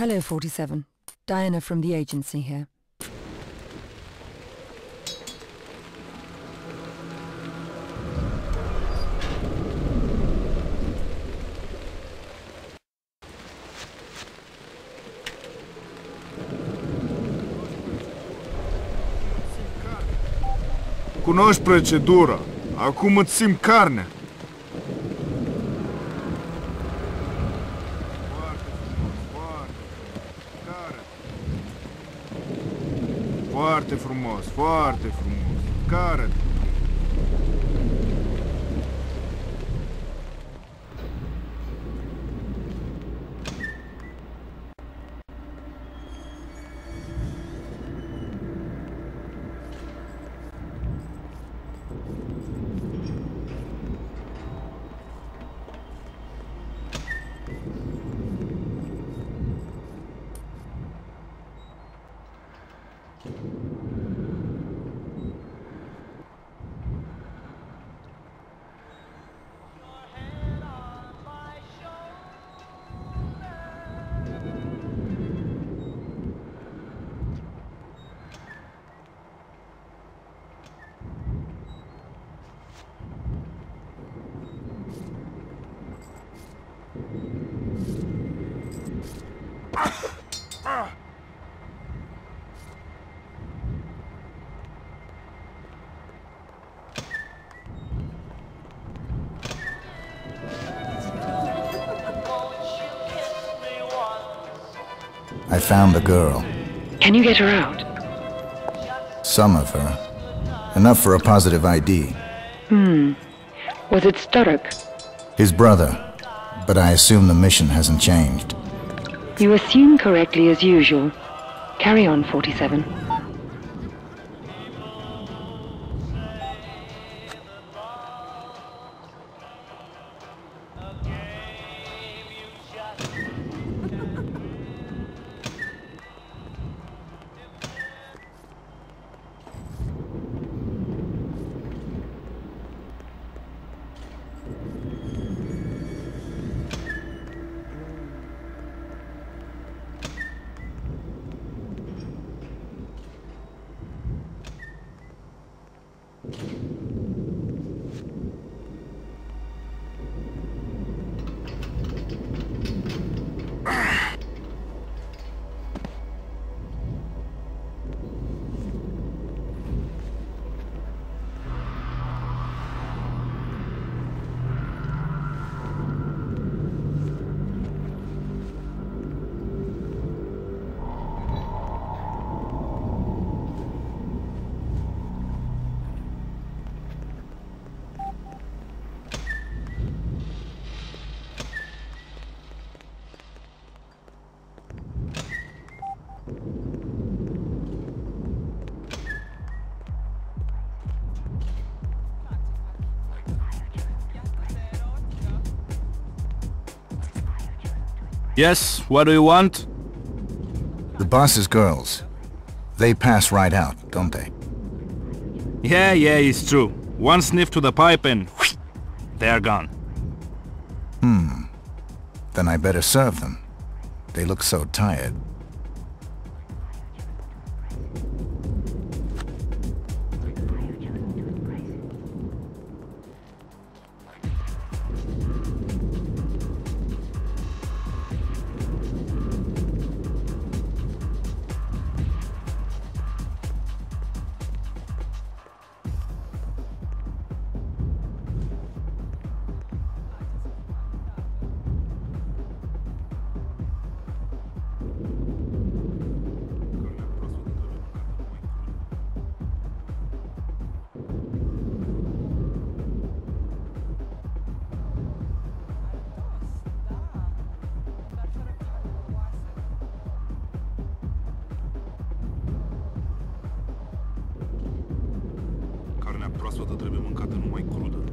Hello, 47. Diana from the agency here. Cunoști procedura. Acum îți simt carne. Foarte frumos, foarte frumos. Care? I found the girl. Can you get her out? Some of her. Enough for a positive ID. Hmm. Was it Sturrock? His brother. But I assume the mission hasn't changed. You assume correctly as usual. Carry on, 47. Yes, what do you want? The boss's girls. They pass right out, don't they? Yeah, yeah, it's true. One sniff to the pipe and they're gone. Hmm. Then I better serve them. They look so tired. Proaspătă trebuie mâncată numai crudă.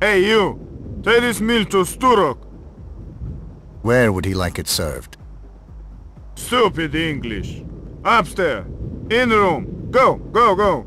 Hey you! Take this meal to Sturrock! Where would he like it served? Stupid English! Upstairs! In the room! Go! Go! Go!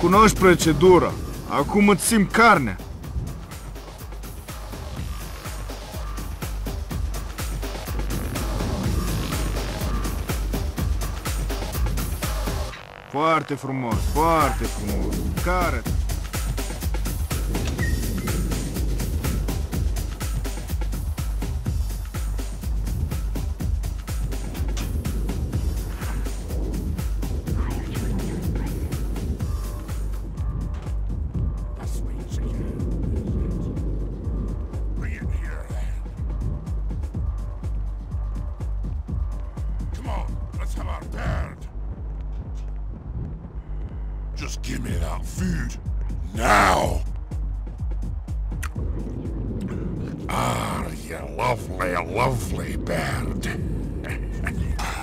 Cunoști procedura. Acum îți simt carnea. Foarte frumos, foarte frumos. Care? Just give me that food. Now! Ah, you lovely, lovely bird.